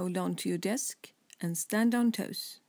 Hold on to your desk and stand on toes.